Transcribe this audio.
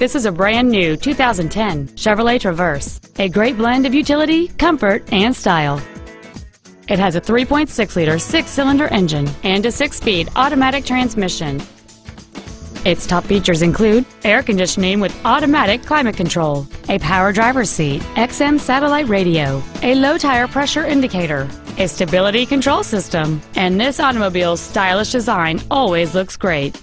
This is a brand new 2010 Chevrolet Traverse, a great blend of utility, comfort, and style. It has a 3.6-liter six-cylinder engine and a six-speed automatic transmission. Its top features include air conditioning with automatic climate control, a power driver's seat, XM satellite radio, a low tire pressure indicator, a stability control system, and this automobile's stylish design always looks great.